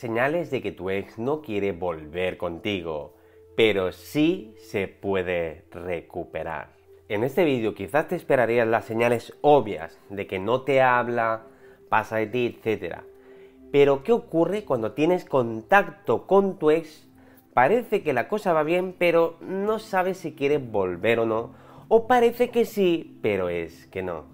señales de que tu ex no quiere volver contigo, pero sí se puede recuperar. En este vídeo quizás te esperarías las señales obvias de que no te habla, pasa de ti, etc. Pero ¿qué ocurre cuando tienes contacto con tu ex? Parece que la cosa va bien, pero no sabes si quiere volver o no. O parece que sí, pero es que no.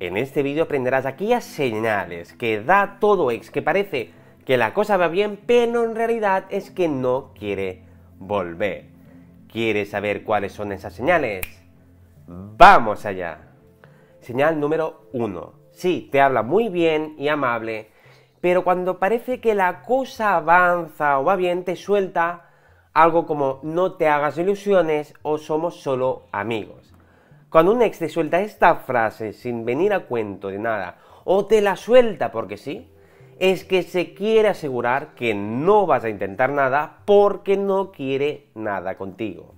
En este vídeo aprenderás aquellas señales que da todo ex, que parece que la cosa va bien, pero en realidad es que no quiere volver. ¿Quieres saber cuáles son esas señales? ¡Vamos allá! Señal número 1. Sí, te habla muy bien y amable, pero cuando parece que la cosa avanza o va bien, te suelta algo como no te hagas ilusiones o somos solo amigos. Cuando un ex te suelta esta frase sin venir a cuento de nada, o te la suelta porque sí, es que se quiere asegurar que no vas a intentar nada porque no quiere nada contigo.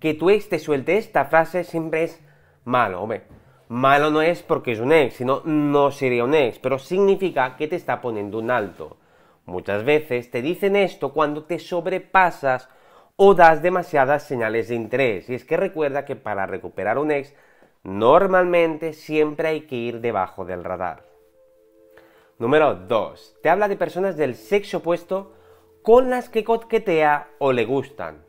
Que tu ex te suelte esta frase siempre es malo, hombre. Malo no es porque es un ex, sino no sería un ex, pero significa que te está poniendo un alto. Muchas veces te dicen esto cuando te sobrepasas o das demasiadas señales de interés. Y es que recuerda que para recuperar un ex, normalmente siempre hay que ir debajo del radar. Número 2. Te habla de personas del sexo opuesto con las que coquetea o le gustan.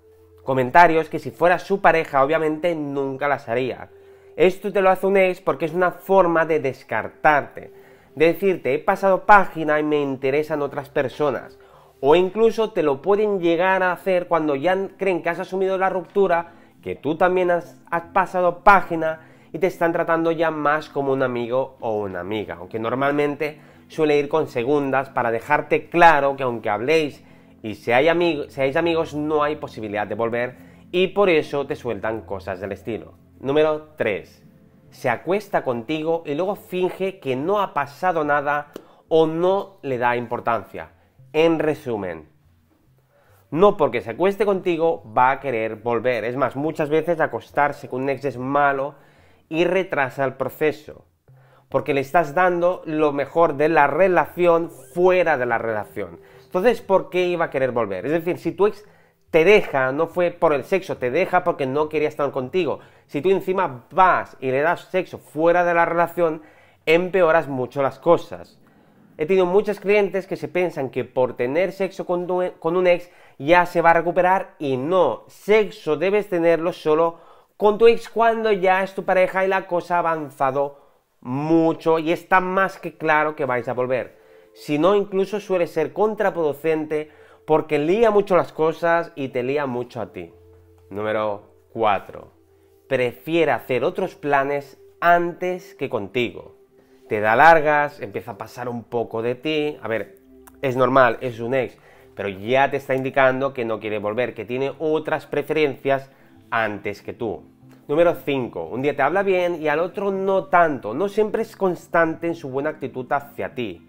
Comentarios que si fuera su pareja obviamente nunca las haría. Esto te lo hace un ex porque es una forma de descartarte. De decirte, he pasado página y me interesan otras personas. O incluso te lo pueden llegar a hacer cuando ya creen que has asumido la ruptura, que tú también has, has pasado página y te están tratando ya más como un amigo o una amiga. Aunque normalmente suele ir con segundas para dejarte claro que aunque habléis y seáis amigos no hay posibilidad de volver y por eso te sueltan cosas del estilo. Número 3. Se acuesta contigo y luego finge que no ha pasado nada o no le da importancia. En resumen, no porque se acueste contigo va a querer volver. Es más, muchas veces acostarse con un ex es malo y retrasa el proceso porque le estás dando lo mejor de la relación fuera de la relación. Entonces, ¿por qué iba a querer volver? Es decir, si tu ex te deja, no fue por el sexo, te deja porque no quería estar contigo. Si tú encima vas y le das sexo fuera de la relación, empeoras mucho las cosas. He tenido muchos clientes que se piensan que por tener sexo con, con un ex ya se va a recuperar y no, sexo debes tenerlo solo con tu ex cuando ya es tu pareja y la cosa ha avanzado mucho y está más que claro que vais a volver. Si no, incluso suele ser contraproducente porque lía mucho las cosas y te lía mucho a ti. Número 4. Prefiere hacer otros planes antes que contigo. Te da largas, empieza a pasar un poco de ti. A ver, es normal, es un ex, pero ya te está indicando que no quiere volver, que tiene otras preferencias antes que tú. Número 5. Un día te habla bien y al otro no tanto. No siempre es constante en su buena actitud hacia ti.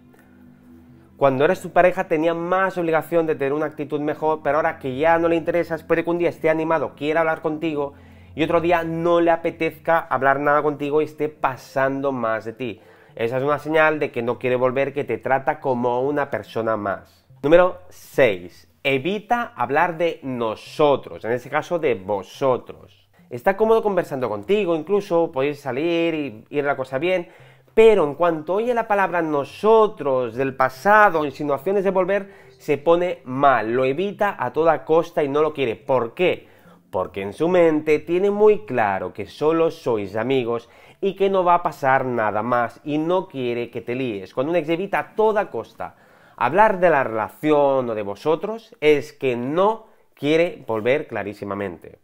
Cuando eres tu pareja tenía más obligación de tener una actitud mejor, pero ahora que ya no le interesas, puede que un día esté animado, quiera hablar contigo y otro día no le apetezca hablar nada contigo y esté pasando más de ti. Esa es una señal de que no quiere volver, que te trata como una persona más. Número 6. Evita hablar de nosotros, en este caso de vosotros está cómodo conversando contigo, incluso podéis salir y ir la cosa bien, pero en cuanto oye la palabra nosotros, del pasado, insinuaciones de volver, se pone mal, lo evita a toda costa y no lo quiere. ¿Por qué? Porque en su mente tiene muy claro que solo sois amigos y que no va a pasar nada más y no quiere que te líes. Cuando un ex evita a toda costa hablar de la relación o de vosotros, es que no quiere volver clarísimamente.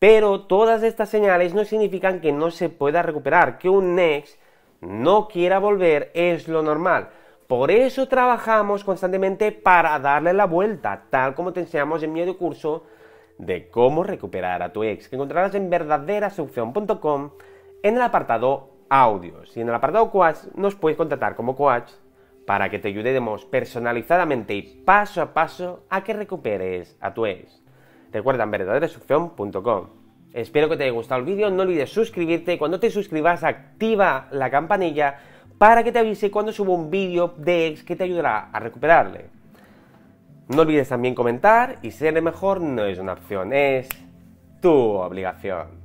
Pero todas estas señales no significan que no se pueda recuperar, que un ex no quiera volver es lo normal. Por eso trabajamos constantemente para darle la vuelta, tal como te enseñamos en mi curso de cómo recuperar a tu ex, que encontrarás en verdaderaseducción.com en el apartado audios. Y en el apartado coach nos puedes contratar como coach para que te ayudemos personalizadamente y paso a paso a que recuperes a tu ex. Recuerda en verdaderaseducción.com. Espero que te haya gustado el vídeo, no olvides suscribirte, cuando te suscribas activa la campanilla para que te avise cuando subo un vídeo de ex que te ayudará a recuperarle. No olvides también comentar y ser el mejor no es una opción, es tu obligación.